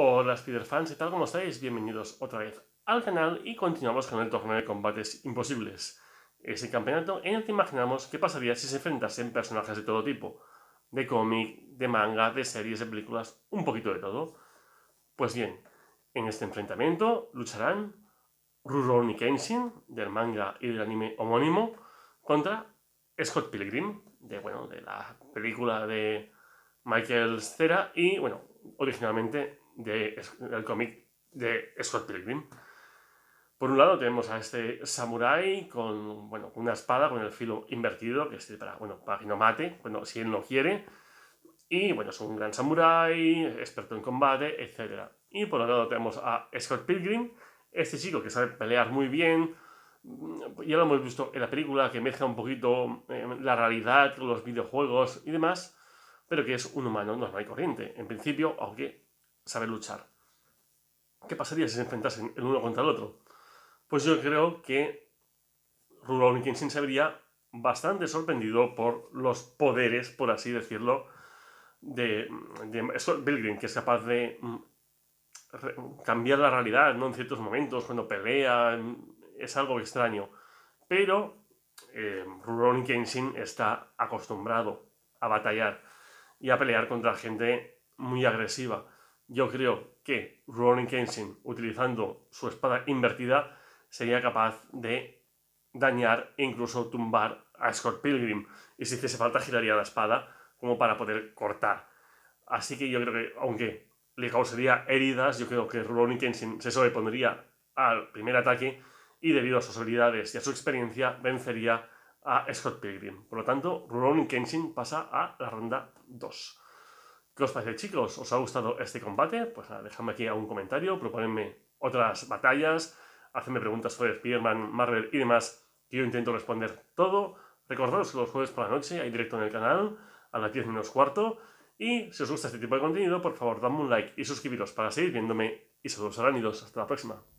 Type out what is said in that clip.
Hola Spider-Fans, ¿y tal como estáis? Bienvenidos otra vez al canal y continuamos con el torneo de combates imposibles. Ese campeonato en el que imaginamos qué pasaría si se enfrentasen personajes de todo tipo. De cómic, de manga, de series, de películas, un poquito de todo. Pues bien, en este enfrentamiento lucharán Rurouni Kenshin, del manga y del anime homónimo, contra Scott Pilgrim, de, bueno, de la película de Michael Cera y, bueno, originalmente del cómic de Scott Pilgrim. Por un lado tenemos a este samurái con bueno, una espada con el filo invertido, que es para, bueno, para que no mate, bueno, si él no quiere. Y bueno, es un gran samurái, experto en combate, etc. Y por otro lado tenemos a Scott Pilgrim, este chico que sabe pelear muy bien. Ya lo hemos visto en la película, que mezcla un poquito eh, la realidad los videojuegos y demás, pero que es un humano normal y corriente, en principio, aunque saber luchar. ¿Qué pasaría si se enfrentasen el uno contra el otro? Pues yo creo que Rurouni se vería bastante sorprendido por los poderes, por así decirlo, de, de que es capaz de mm, cambiar la realidad ¿no? en ciertos momentos, cuando pelea, es algo extraño. Pero eh, Rurouni Kenshin está acostumbrado a batallar y a pelear contra gente muy agresiva. Yo creo que Ronin Kenshin, utilizando su espada invertida, sería capaz de dañar e incluso tumbar a Scott Pilgrim. Y si hiciese falta, giraría la espada como para poder cortar. Así que yo creo que, aunque le causaría heridas, yo creo que Ronin Kenshin se sobrepondría al primer ataque y debido a sus habilidades y a su experiencia vencería a Scott Pilgrim. Por lo tanto, Ronin Kenshin pasa a la ronda 2. ¿Qué os parece, chicos? ¿Os ha gustado este combate? Pues nada, dejadme aquí un comentario, proponedme otras batallas, hacedme preguntas sobre Spider-Man, Marvel y demás, que yo intento responder todo. Recordaros que los jueves por la noche hay directo en el canal, a las 10 menos cuarto. Y si os gusta este tipo de contenido, por favor, dadme un like y suscribiros para seguir viéndome. Y saludos aránidos. Hasta la próxima.